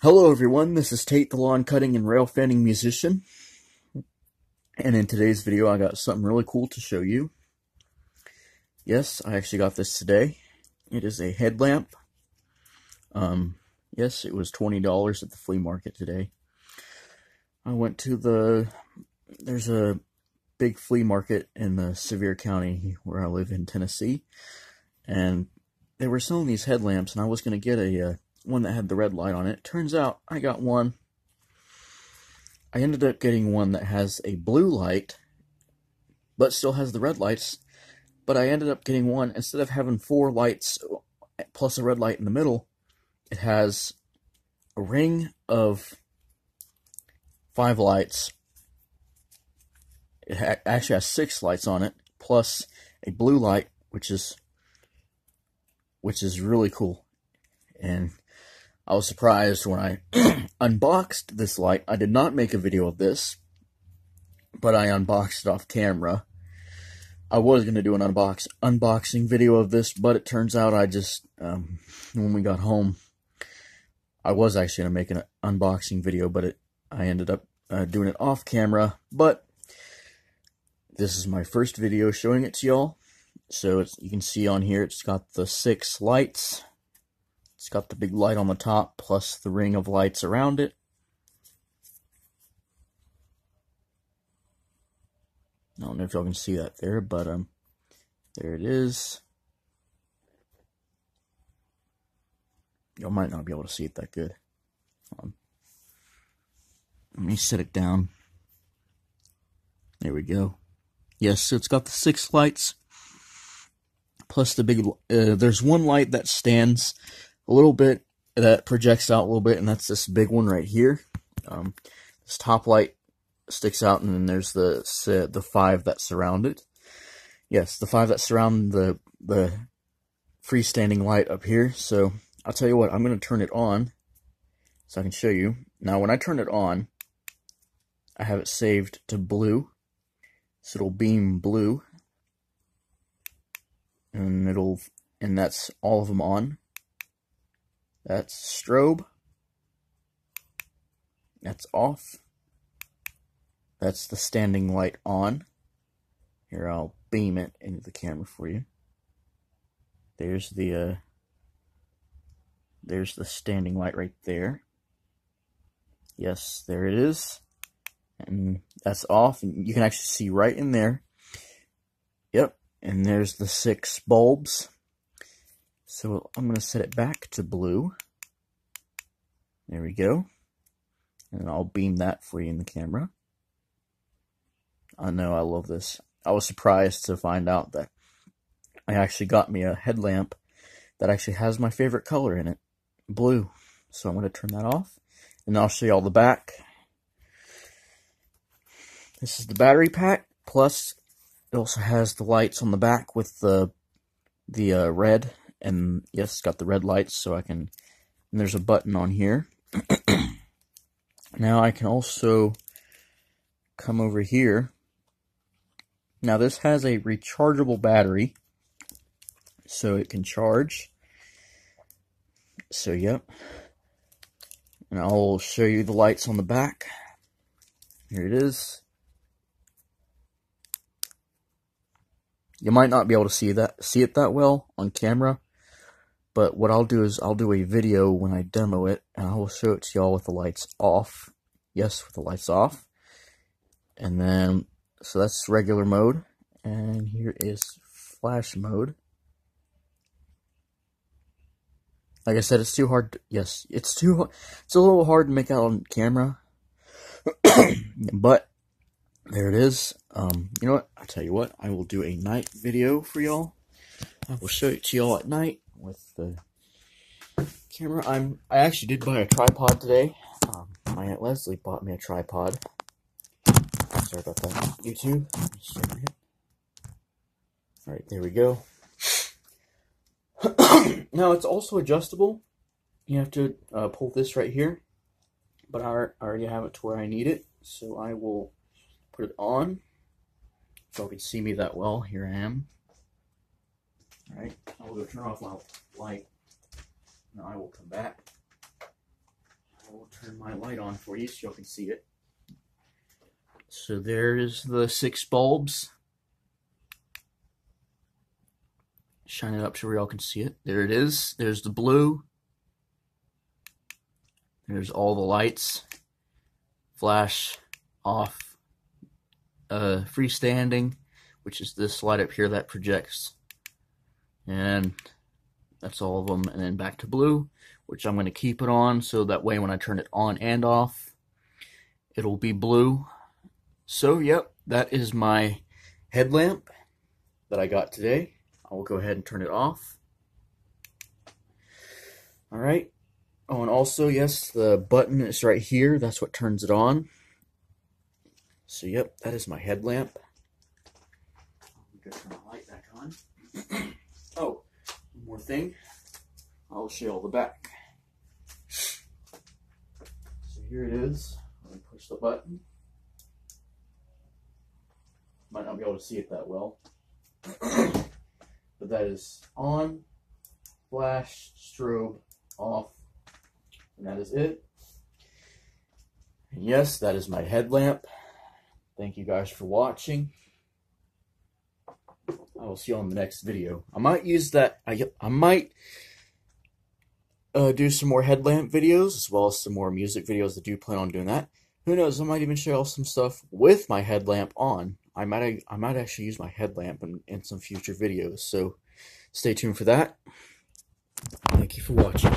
Hello everyone, this is Tate the lawn cutting and rail fanning musician. And in today's video I got something really cool to show you. Yes, I actually got this today. It is a headlamp. Um, yes, it was $20 at the flea market today. I went to the, there's a big flea market in the Sevier County where I live in Tennessee. And they were selling these headlamps and I was going to get a, uh, one that had the red light on it. Turns out I got one. I ended up getting one that has a blue light, but still has the red lights. But I ended up getting one, instead of having four lights plus a red light in the middle, it has a ring of five lights. It ha actually has six lights on it, plus a blue light, which is which is really cool. And I was surprised when I unboxed this light. I did not make a video of this, but I unboxed it off camera. I was going to do an unbox unboxing video of this, but it turns out I just, um, when we got home, I was actually going to make an unboxing video, but it, I ended up uh, doing it off camera. But this is my first video showing it to y'all. So you can see on here, it's got the six lights it's got the big light on the top plus the ring of lights around it. I don't know if y'all can see that there, but um, there it is. Y'all might not be able to see it that good. Um, let me set it down. There we go. Yes, so it's got the six lights plus the big. Uh, there's one light that stands a little bit that projects out a little bit, and that's this big one right here. Um, this top light sticks out, and then there's the the five that surround it. Yes, the five that surround the the freestanding light up here. So I'll tell you what, I'm going to turn it on so I can show you. Now, when I turn it on, I have it saved to blue, so it'll beam blue, and it'll and that's all of them on. That's strobe. That's off. That's the standing light on. Here, I'll beam it into the camera for you. There's the, uh, there's the standing light right there. Yes, there it is. And that's off. And you can actually see right in there. Yep. And there's the six bulbs. So I'm going to set it back to blue. There we go. And I'll beam that for you in the camera. I know, I love this. I was surprised to find out that I actually got me a headlamp that actually has my favorite color in it, blue. So I'm going to turn that off, and I'll show you all the back. This is the battery pack, plus it also has the lights on the back with the the uh, red and yes, it's got the red lights, so I can, and there's a button on here. now I can also come over here. Now this has a rechargeable battery, so it can charge. So, yep. And I'll show you the lights on the back. Here it is. You might not be able to see that see it that well on camera, but what I'll do is I'll do a video when I demo it, and I will show it to y'all with the lights off. Yes, with the lights off. And then, so that's regular mode. And here is flash mode. Like I said, it's too hard. To, yes, it's too. It's a little hard to make out on camera, but there it is. Um, you know what? I tell you what. I will do a night video for y'all. I will show it to y'all at night the camera. I'm I actually did buy a tripod today. Um, my aunt Leslie bought me a tripod. Sorry about that, YouTube. All right, there we go. now it's also adjustable. You have to uh, pull this right here, but I already have it to where I need it, so I will put it on. So you can see me that well. Here I am. Alright, I will go turn off my light. Now I will come back. I will turn my light on for you so y'all can see it. So there's the six bulbs. Shine it up so y'all can see it. There it is. There's the blue. There's all the lights. Flash, off, uh, freestanding, which is this light up here that projects. And that's all of them. And then back to blue, which I'm going to keep it on so that way when I turn it on and off, it'll be blue. So, yep, that is my headlamp that I got today. I will go ahead and turn it off. All right. Oh, and also, yes, the button is right here. That's what turns it on. So, yep, that is my headlamp. I'm turn the light back on. thing. I'll show the back. So here it is. Let me push the button. Might not be able to see it that well. but that is on, flash, strobe, off, and that is it. And yes, that is my headlamp. Thank you guys for watching. I will see you on the next video. I might use that, I, I might uh, do some more headlamp videos, as well as some more music videos. I do plan on doing that. Who knows, I might even show some stuff with my headlamp on. I might I might actually use my headlamp in, in some future videos, so stay tuned for that. Thank you for watching.